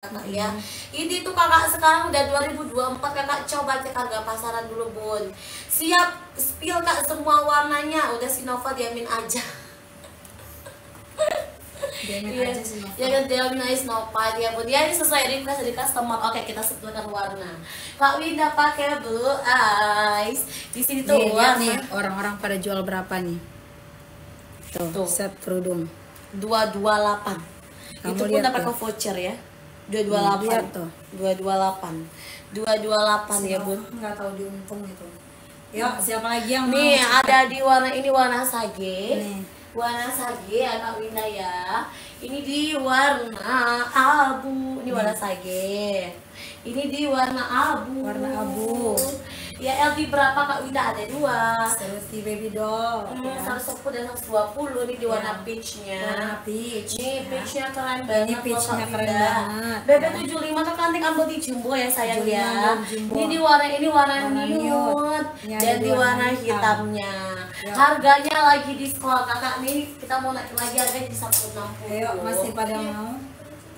kakak ya. Ini tuh kakak sekarang udah 2024 kakak coba cek harga pasaran dulu bun. Siap spill kak semua warnanya. Udah Sinova diamin aja. Diamin Iya, aja sih Nova. ya kan diamin aja Sinova dia bun ya ini sesuai request dari customer. Oke kita sebutkan warna. Kak Winda pakai blue eyes. Di sini tuh warna. nih orang-orang pada jual berapa nih? Tuh, Tuh. set kerudung. 228 Kamu itu pun dapat voucher ya 228 tuh. 228 228 ya bun Enggak tahu diuntung itu. Yuk, siapa lagi yang Nih mau? ada di warna ini warna sage. Nih. Warna sage anak Winda ya. Ini di warna abu. Ini warna sage. Ini di warna abu. Warna abu. Ya LD berapa Kak Winda ada dua. Seperti baby doll. Hmm, ya. 110 dan 120 ini di warna Ya. peachnya. Warna peach. Ini ya. peachnya keren banget. Ini peachnya keren banget, Bebe ya. 75 tuh cantik ambil di jumbo ya sayang 75 ya. jumbo. Ini di warna ini warna, Warna nude. ada Dan di warna warna hitam. hitamnya. Ya. Harganya lagi diskon kakak nih kita mau naik lagi harganya di 160. Ayo, masih pada mau?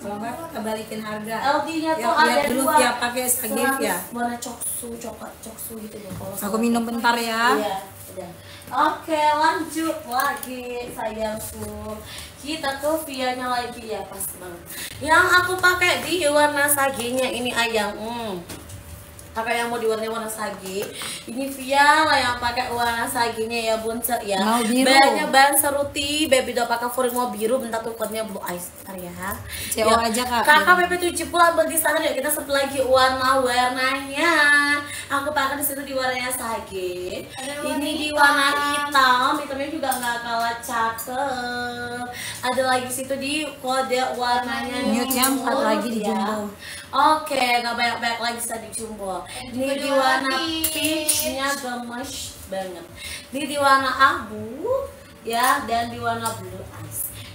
Kalau enggak, kita balikin harga. LD-nya tuh Yuk, ada dulu dua. tiap pakai Sagif ya. Warna coksu, coklat coksu gitu ya kalau Aku minum bentar ya. Iya, udah. Oke, lanjut lagi sayangku. Kita ke Vianya lagi ya pas banget. Yang aku pakai di warna sagenya ini ayang. Hmm. Kakak yang mau diwarnai warna sage Ini Via lah yang pakai warna sagenya ya bun ya. Mau biru. Banyak bahan seruti Baby doll pakai furing mau biru Bentar tuh kodenya blue eyes. Bentar ya. CO Ya, aja, Kak. Kakak PP 70 ambil di sana ya kita sebut lagi warna-warnanya. Aku pakai di situ di warnanya sage Ini di warna hitam Hitamnya juga nggak kalah cakep. Ada lagi situ di kode warnanya Nude-nya empat nude, lagi di ya. jumbo. Oke, nggak banyak-banyak lagi bisa di jumbo. Ini di warna peachnya gemes banget. Ini di warna abu, ya, dan di warna blue.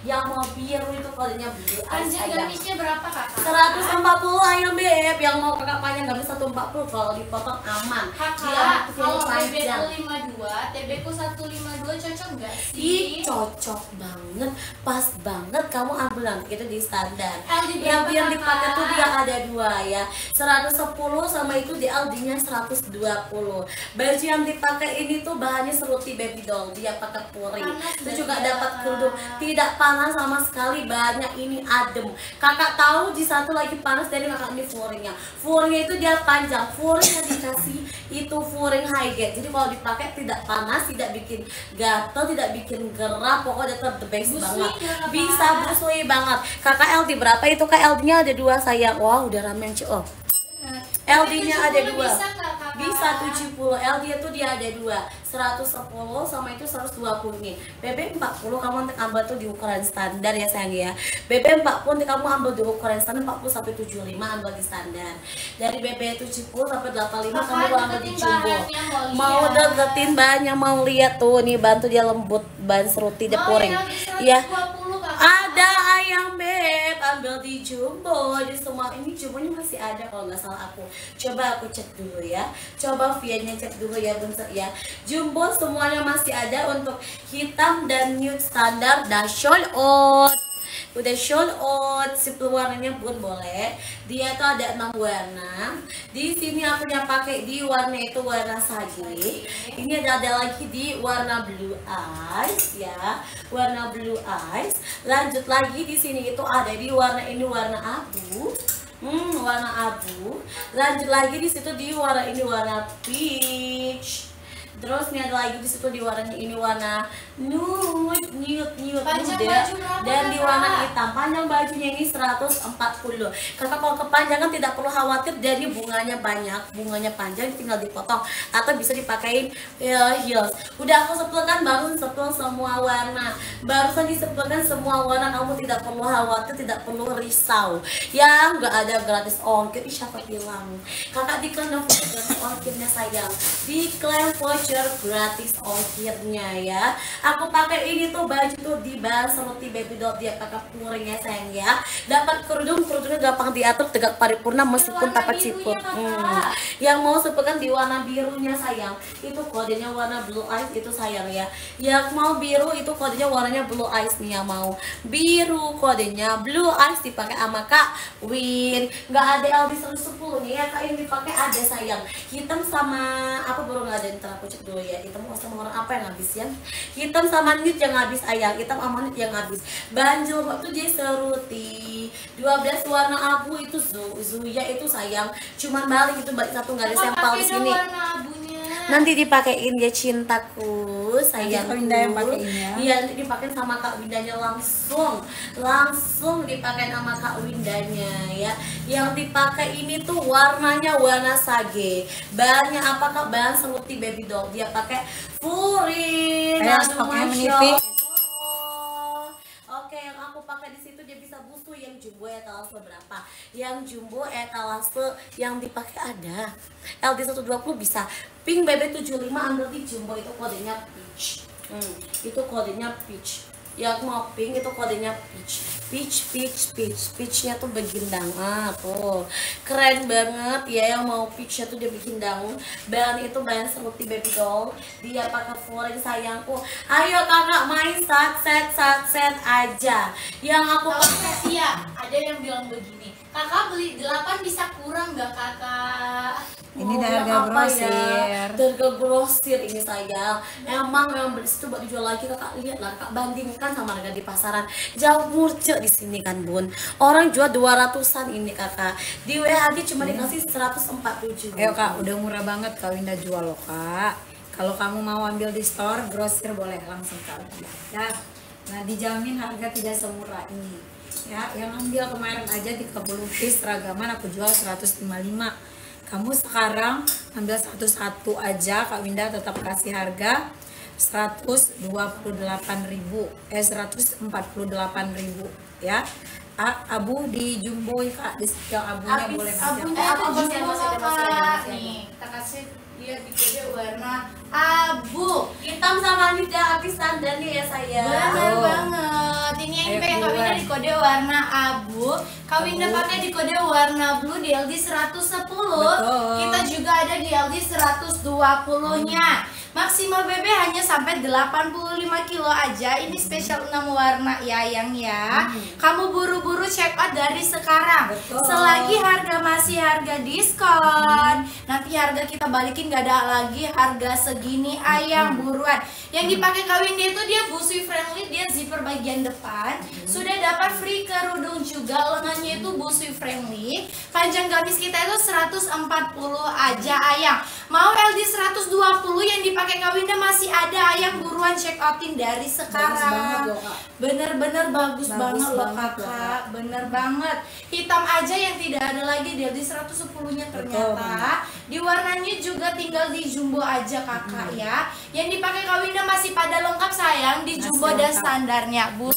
Yang mau biru itu kodenya eyes Panjang gamisnya berapa kakak? 140 ayo beb, yang mau kakak panjang bisa 140 kalau dipotong aman. Kakak, kalau ku 52, TB ku 152 cocok nggak Ih, sih? cocok banget, pas banget kamu ambil nanti itu di standar. LD Yang yang dipakai tuh dia ada dua ya, 110 sama itu di LD-nya 120. Baju yang dipakai ini tuh bahannya seruti baby doll, dia pakai puring. Itu juga dapat Kak. kerudung, tidak panas sama sekali, banyak ini adem. Kakak tahu di satu lagi panas dari kakak ini furingnya. Furingnya itu dia panjang, furing yang dikasih itu furing high gate. Jadi kalau dipakai tidak panas, tidak bikin gatel, tidak bikin gerah, pokoknya tetap the best Busui banget. Kak? Bisa busui banget. Kakak LD berapa itu? Kak LD-nya ada dua sayang. Wah, udah ramen cuy. Oh. LD-nya ada 70 dua. Bisa Bisa 70. LD itu dia ada dua. 110 sama itu 120 nih. BB 40 kamu nanti ambil tuh di ukuran standar ya sayang ya. BB 40 nanti kamu ambil di ukuran standar 40 sampai 75 ambil di standar. Dari BB 70 sampai 85 Kakak, kamu ambil di jumbo. mau deketin banyak mau lihat tuh nih bantu dia lembut ban seruti di Ya. 120 kakak? Ada ayam ambil di jumbo di semua ini jumbonya masih ada kalau nggak salah aku. Coba aku cek dulu ya. Coba Vianya cek dulu ya Bun ya. Jumbo semuanya masih ada untuk hitam dan nude standar dan sold out. Udah sold out, simple warnanya pun boleh. Dia tuh ada enam warna. Di sini aku yang pakai di warna itu warna sage. Ini ada, ada lagi di warna blue eyes ya, warna blue eyes. Lanjut lagi di sini itu ada di warna ini warna abu. Hmm, warna abu. Lanjut lagi di situ di warna ini warna peach. Terus nih ada lagi di situ di warna ini warna nude, nude, nude, nude. berapa, dan di warna hitam. Panjang bajunya ini 140. Kakak kalau kepanjangan tidak perlu khawatir jadi bunganya banyak, bunganya panjang tinggal dipotong atau bisa dipakein eh, heels. Udah aku sebutkan baru sebutkan semua warna. Barusan disebutkan semua warna kamu tidak perlu khawatir, tidak perlu risau. Ya nggak ada gratis ongkir. Ih, siapa bilang? Kakak diklaim voucher gratis ongkirnya sayang. Diklaim voucher voucher gratis ongkirnya ya. Aku pakai ini tuh baju tuh di bas roti baby doll. Dia pakai puring ya sayang ya. Dapat kerudung kerudungnya gampang diatur tegak paripurna meskipun tapat siput. hmm. yang mau sepekan di warna birunya sayang. Itu kodenya warna blue eyes itu sayang ya. Yang mau biru itu kodenya warnanya blue eyes nih yang mau. Biru kodenya blue eyes dipakai sama kak Win. Nggak ada LD 110 nih ya kak ini dipakai ada sayang. Hitam sama apa baru nggak ada ntar aku cek dulu ya. Hitam sama orang apa yang habis ya? Hitam sama nit yang habis ayang hitam sama nit yang habis. Banjul waktu dia seruti. 12 warna abu itu Zu Zuya itu sayang. Cuman balik itu balik satu nggak ada sampel di sini. warna abunya. Nanti dipakein ya cintaku sayangku. Kak Winda yang pakein ya. iya nanti dipakein sama kak Windanya langsung. Langsung dipakein sama kak Windanya ya. Yang dipakai ini tuh warnanya warna sage bahannya apa kak? Bahan seperti baby doll. Dia pakai furin. Masya menipis. Dia bisa busu yang jumbo etalase berapa? Yang jumbo etalase yang dipakai ada. LD 120 bisa. Pink BB 75 ambil di jumbo itu kodenya peach. Hmm, itu kodenya peach. Yang mau pink itu kodenya peach. Peach, peach, peach. Peachnya tuh bikin ah tuh. Keren banget ya yang mau peachnya tuh dia bikin dangun. Bahan itu bahan seperti baby doll. Dia pakai flooring sayangku. Ayo kakak main sat set sat set aja. Yang aku pakai Iya, ada yang bilang begini. Kakak beli 8 bisa kurang nggak kakak? Ini harga apa grosir. Ya? Harga grosir ini sayang. Emang yang beli situ buat dijual lagi kakak lihat lah kakak bandingkan sama harga di pasaran. Jauh murce di sini kan bun. Orang jual 200-an ini kakak. Di WHD cuma dikasih 147. Ayo kak, udah murah banget kak Winda jual loh kak. Kalau kamu mau ambil di store, grosir boleh langsung kak. Ya. Nah dijamin harga tidak semurah ini. Ya, yang ambil kemarin aja 30 piece seragaman aku jual 155. Kamu sekarang ambil satu-satu aja Kak Winda tetap kasih harga 128.000 eh 148.000 ya. A- abu di jumbo ya Kak, di setiap abunya Abis boleh abunya Eh, apa aku masih ada, jumbo masih ada, masih ada, kakak. masih ada. Nih, kita kasih lihat di kode warna abu. Hitam sama nida habis tandanya ya sayang. Benar Oh. banget. Ini yang pengen keluar. di kode warna abu. Kak Winda pakai di kode warna blue di LD 110. Betul. Kita juga ada di LD 120-nya. Maksimal BB hanya sampai 85 kilo aja. Ini spesial 6 warna ya yang ya. Kamu buru-buru check out dari sekarang. Betul. Selagi harga masih harga diskon. Nanti harga kita balikin gak ada lagi harga segini ayam buruan. Yang dipakai kawin dia itu dia busui friendly, dia zipper bagian depan. Sudah dapat free kerudung juga, lengannya itu busui friendly. Panjang gamis kita itu 140 aja ayam. Mau LD 120 yang dipakai kawinnya masih ada ayam buruan check outin dari sekarang. Bener-bener bagus, Bagus banget loh banget loh, kakak Bener banget. Hitam aja yang tidak ada lagi di LD 110 nya ternyata. Di warnanya juga tinggal di jumbo aja kakak ya. Yang dipakai kawinnya masih pada lengkap sayang Di Masih jumbo dan lengkap. standarnya. Buruan.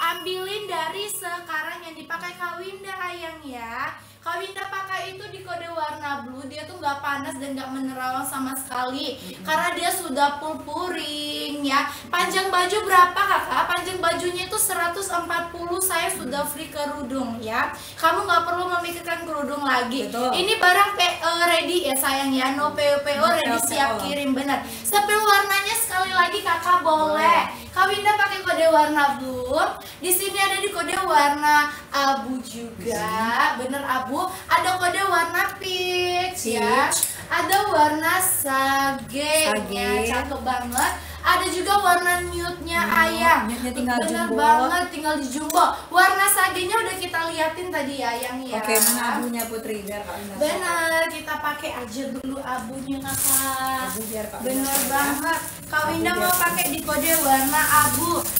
Ambilin dari sekarang yang dipakai kawinda ayang ya Kawinda pakai itu di kode warna blue Dia tuh nggak panas dan nggak menerawang sama sekali Karena dia sudah full puring ya Panjang baju berapa kakak? Panjang bajunya itu 140 Saya sudah free kerudung ya Kamu nggak perlu memikirkan kerudung lagi Betul. Ini barang P- eh, ready ya sayang ya No PO PO ready PO. siap kirim bener Sepil warnanya sekali lagi kakak boleh Kawinda pakai kode warna blue. Di sini ada di kode warna abu juga. Bener abu. Ada kode warna peach ya. Ada warna sage. Sage. Cakep banget. Ada juga warna nude-nya Hmm, ayam. nude-nya tinggal Bener jumbo. banget tinggal di jumbo. Warna sagenya udah kita liatin tadi ya yang ya. Oke, mana abunya Putri biar Kak. Bener, kita pakai aja dulu abunya kakak. Abu biar Kak Bener ya. banget. Kak Winda mau pakai di kode warna abu.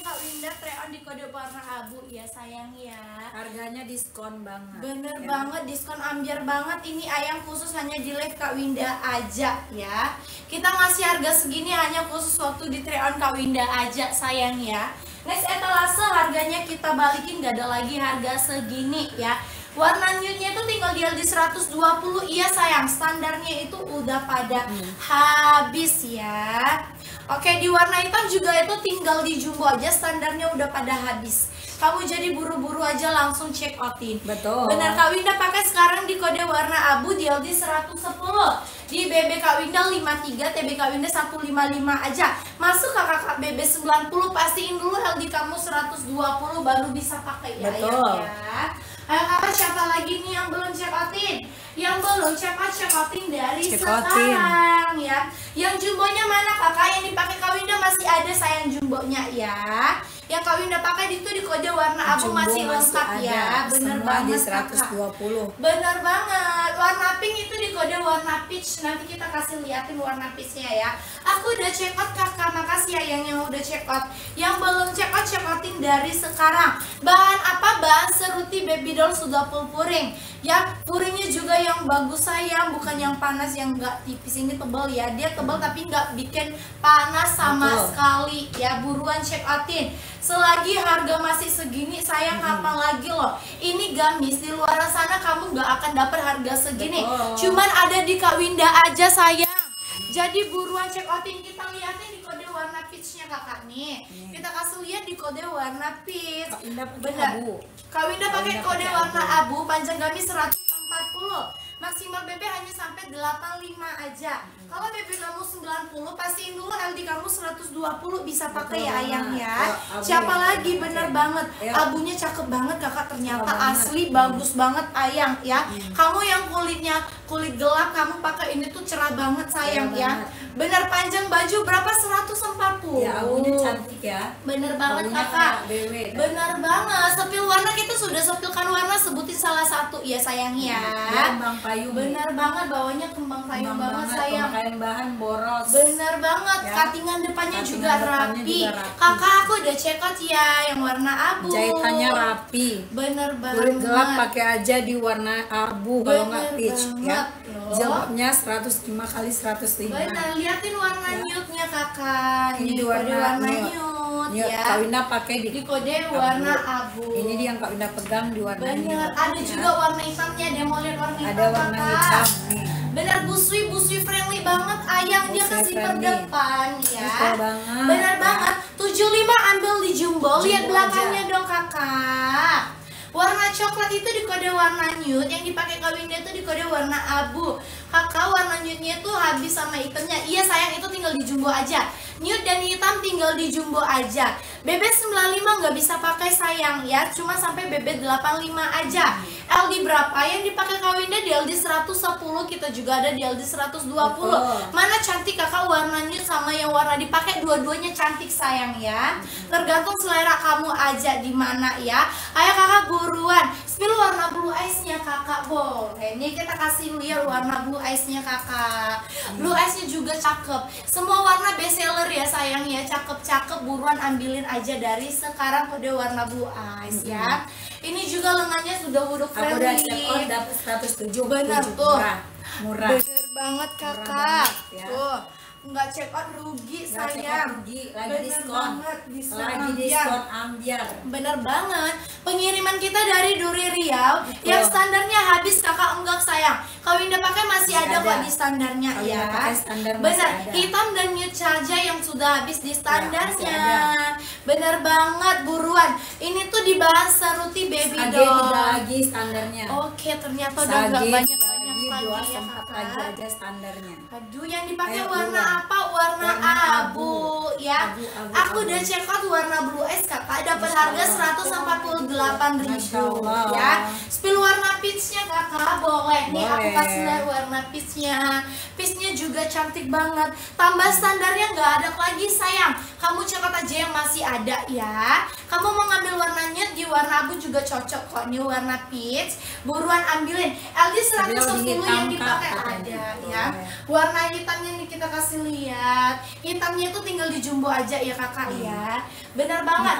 Kak Winda try on di kode warna abu ya sayang ya. Harganya diskon banget. Bener Ya. banget diskon ambiar banget ini ayam khusus hanya di live Kak Winda aja ya. Kita ngasih harga segini hanya khusus waktu di try on Kak Winda aja sayang ya. Next etalase harganya kita balikin gak ada lagi harga segini ya. Warna nude-nya itu tinggal di LD 120 Iya sayang, standarnya itu udah pada habis ya Oke, di warna hitam juga itu tinggal di jumbo aja Standarnya udah pada habis. Kamu jadi buru-buru aja langsung check outin. Betul. Benar Kak Winda pakai sekarang di kode warna abu di LD 110 Di BB Kak Winda 53, TB Kak Winda 155 aja. Masuk kakak BB 90 pastiin dulu LD kamu 120 baru bisa pakai ya Betul. ya Ayo kakak siapa lagi nih yang belum check outin? Yang belum check out check outin dari Check sekarang ya. Yang jumbonya mana kakak? Yang dipakai Kawinda masih ada sayang jumbonya ya. Yang Kawinda pakai itu di kode warna abu masih lengkap ya. Bener Semua banget di kakak. 120. Bener banget. Warna pink itu di kode warna peach. Nanti kita kasih liatin warna peachnya ya. Aku udah check out kakak. Makasih ya yang yang udah check out. Yang belum check out check outin dari sekarang. Bahan apa? Bahan seruti baby doll sudah full puring. Ya, puringnya juga yang bagus sayang, bukan yang panas yang enggak tipis ini tebal ya. Dia tebal tapi nggak bikin panas sama Betul. sekali ya. Buruan check outin. Selagi harga masih segini, sayang kapan lagi loh. Ini gamis di luar sana kamu nggak akan dapat harga segini. Betul. Cuman ada di Kak Winda aja sayang. Jadi buruan check outin kita lihatnya di kode warna peachnya kakak nih. Nih. Kita kasih lihat di kode warna peach. Kak pakai abu. Kak Winda pakai kode warna abu. abu, panjang gamis 140. Maksimal BB hanya sampai 85 aja. Kalau BB kamu 90, pastiin dulu LD kamu 120 bisa pakai ya ayang ya. Ya, Siapa lagi pakai. bener banget. Ya. Abunya cakep banget kakak ternyata Cakep banget. asli bagus banget ayang ya. Kamu yang kulitnya kulit gelap kamu pakai ini tuh cerah banget sayang Cerah ya. banget. Bener panjang baju berapa 140. Ya, abunya cantik ya. Bener banget Abunya kakak. kayak BW. Benar banget. Sepil warna kita sudah sepilkan warna sebutin salah satu ya sayang ya. Dia kembang payung. Benar banget bawahnya kembang payung Kembang banget banget, sayang. pemakaian bahan boros. Bener banget. Ya. Cuttingan depannya juga depannya rapi. juga rapi. Kakak aku udah check out ya yang warna abu. Jahitannya rapi. Bener banget. Kulit gelap pakai aja di warna abu kalau nggak Bener peach ya. Jilbabnya 105 kali 105. Bener, liatin warna Ya. nude-nya kakak. Ini kode warna warna nude. Ini ya. Kak Winda pakai di, Di kode warna abu. Ini dia yang Kak Winda pegang di warna Bener, ada juga warna hitamnya. Dia mau lihat warna hitam Ada warna kakak. hitam nih. Bener busui busui friendly banget ayang dia Busui kasih per friendly. depan ya. Banget. Bener banget. 75 ambil di jumbo. Lihat belakangnya aja. dong kakak. Warna coklat itu di kode warna nude, yang dipakai Kak Winda itu di kode warna abu. Kakak warna nude-nya itu habis sama hitamnya. Iya sayang itu tinggal di jumbo aja. Nude dan hitam tinggal di jumbo aja. BB 95 nggak bisa pakai sayang ya, cuma sampai BB 85 aja. LD berapa yang dipakai Kak Winda di LD 110, kita juga ada di LD 120. Betul. Mana cantik kakak warna nude sama yang warna dipakai dua-duanya cantik sayang ya. Tergantung selera kamu aja di mana ya. Ayo kakak buruan. Spill warna blue eyes-nya kakak boleh. Nih kita kasih lihat warna blue eyes-nya kakak. Blue eyes-nya juga cakep. Semua warna best seller ya sayang ya. Cakep-cakep buruan ambilin aja dari sekarang kode warna blue eyes ya. Ini juga lengannya sudah wuduk Aku udah friendly. check out dapat 107 Bener tuh. Murah. Murah. Bener banget kakak. banget, ya. Tuh, nggak check out rugi Nggak check out sayang. rugi, lagi Bener diskon. banget, diskon Lagi ambiar. diskon ambiar. Bener banget. Pengiriman kita dari Duri Riau Betul. yang standarnya habis kakak enggak sayang. Kak Winda pakai masih, Masih ada, kok ada. di standarnya Kak ya. Standar Bener. ada. Hitam dan nude saja yang sudah habis di standarnya. ada. Bener banget buruan. Ini tuh dibahas seruti baby Sage doll. lagi standarnya. Oke, ternyata udah Sage nggak tiga dua ya sempat aja standarnya. Aduh, yang dipakai warna buruan. apa? Warna, Warna abu, abu. ya. Abu, abu, Aku abu. udah check out warna blue eyes kakak dapat harga Allah. 148 Masya ribu ya. Spill warna peachnya kakak boleh. Nih aku kasih lihat warna peachnya. Peachnya juga cantik banget. Tambah standarnya nggak ada lagi sayang. Kamu cepat aja yang masih ada ya. Kamu mau ngambil warnanya di warna abu juga cocok kok. Ini warna peach. Buruan ambilin. LD 110 hitam, yang dipakai ada Boleh. ya. Warna hitamnya nih kita kasih lihat. Hitamnya itu tinggal di jumbo aja ya kakak ya. Benar banget.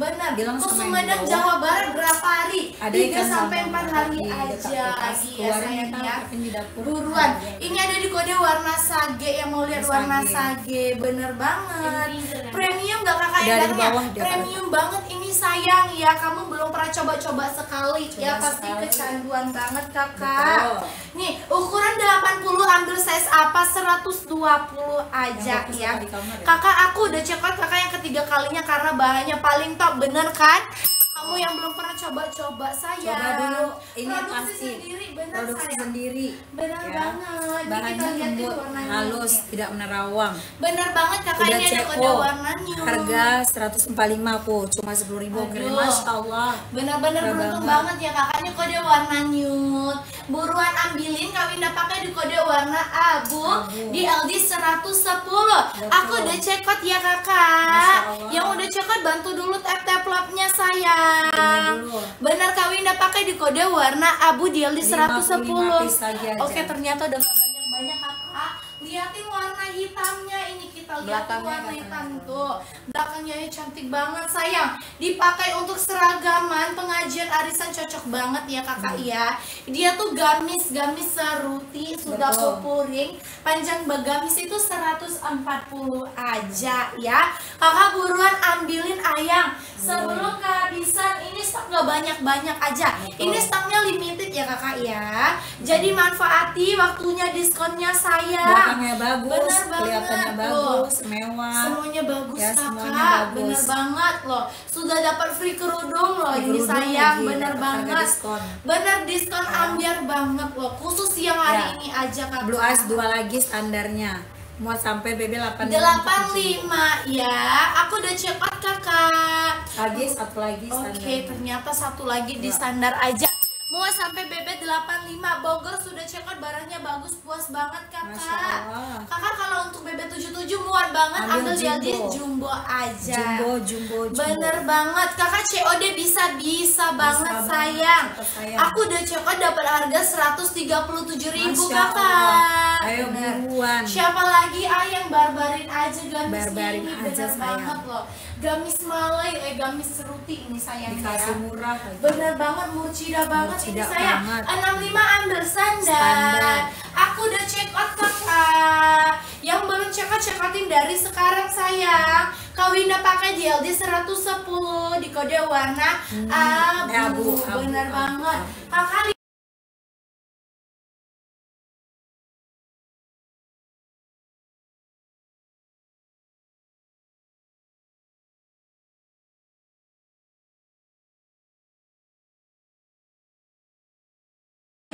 Benar. bilang Ke Sumedang. Jawa Barat berapa hari? Ada 3 ikan sampai sama 4 hari kulkas. lagi ya sayang kita, ya. Buruan. Ada. Ini ada di kode warna sage yang mau lihat Warna sage. Bener banget. Premium gak kakak ya? bawah, Premium banget ini sayang ya kamu belum pernah coba-coba sekali ya pasti sekali. kecanduan banget kakak Betul. nih ukuran 80 ambil size apa 120 aja ya kamar ya? kakak aku udah cekot kakak yang ketiga kalinya karena bahannya paling top bener kan kamu yang belum pernah coba-coba sayang Coba dulu ini produksi pasti sendiri bener produksi sayang sendiri. Benar ya. banget. Bahannya lembut, halus, tidak menerawang. bener banget kakak Udah ini ada kode warnanya Harga 145 aku, cuma 10.000 ribu Aduh. Masya Allah. Bener-bener Murah beruntung banget. banget ya kakaknya kode warna nude Buruan ambilin kawin pakai di kode warna abu, Abu. Di LD 110 Aku udah cekot ya kakak. Yang udah cekot bantu dulu tap-tap love-nya sayang Dulu. Bener kawin pakai di kode warna abu di LD 55 110 piece lagi aja. Oke ternyata udah banyak-banyak kakak Liatin warna hitamnya ini kita lihat warna tuh belakangnya cantik banget sayang. Dipakai untuk seragaman pengajian arisan cocok banget ya kakak ya. Dia tuh gamis gamis seruti sudah kupuring panjang gamis itu 140 aja ya. Kakak buruan ambilin ayang sebelum kehabisan ini stok gak banyak-banyak aja. Betul. ini stoknya limited ya kakak ya. Jadi manfaati waktunya diskonnya sayang. Belakangnya bagus, Bener banget. kelihatannya Tuh. Bagus, mewah. Semuanya bagus Ya, kakak, semuanya bagus. bener banget loh. Sudah dapat free kerudung loh Free ini sayang, lagi, bener banget. diskon. Bener diskon ambiar banget loh, khusus yang hari Ya. ini aja kakak. Blue Eyes dua lagi standarnya. Muat sampai BB 85. 85 ya, aku udah check out kakak. Lagi satu lagi Oke, standarnya. ternyata satu lagi di Ya. standar aja. Mau sampai BB 85 Bogor sudah check out barangnya bagus puas banget kakak. Kakak kalau untuk BB 77 muat banget ambil, Ambil dia di jumbo. aja. Jumbo, jumbo, jumbo. Bener banget, kakak COD bisa bisa banget banget, sayang. cepet sayang. Aku udah COD dapat harga 137.000 ribu Masya kakak. Allah. Ayo Bener. buruan. Siapa lagi ayang barbarin aja gamis Barbarin ini aja, bener sayang. banget loh. Gamis malai, eh gamis seruti ini sayang Dikasih ya. murah lagi. Bener banget murcida banget ini Murcida sayang. banget. 65 ambil standar. Aku udah check out kakak. Yang belum check out check outin dari sekarang sayang. Kawinda pakai JLD 110 di kode warna Hmm, abu. eh, abu, abu, Bener abu, banget. abu. Kakak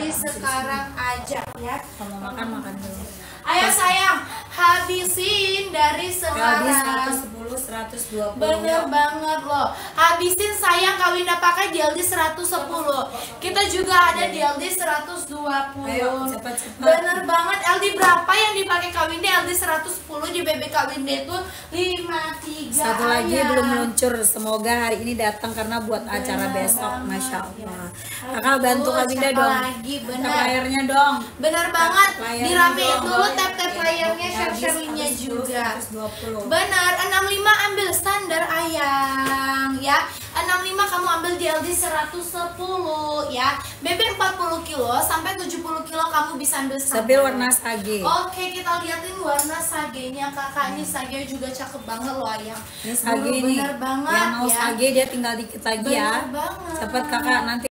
sekarang aja ya. Kalau makan makan dulu. Ayo sayang, habisin dari LD sekarang. 110 120. Bener banget loh Habisin sayang kawin pakai DLD 110 Kita juga ada DLD 120 Ayo, cepat-cepat. Bener banget LD berapa yang dipakai kawin LD 110 di BB kawin itu 53 Satu lagi belum meluncur. Semoga hari ini datang karena buat acara Bener besok. banget, Masya ya. Allah. Aduh, Kakak bantu siapa dong. lagi, bener. Tap layarnya dong. Bener banget Diramein dong. dulu tap-tap layarnya Ya, 110, juga 120. Benar, 65 ambil standar ayang ya. 65 kamu ambil di LD 110 ya. BB 40 kilo sampai 70 kilo kamu bisa ambil standar. Tapi warna sage. Oke, kita liatin warna sagenya kakak. Ini sage juga cakep banget loh ayang. Ini sage Bener nih. Bener banget Yang mau ya. sage dia tinggal dikit lagi ya. Bener banget. Cepet kakak nanti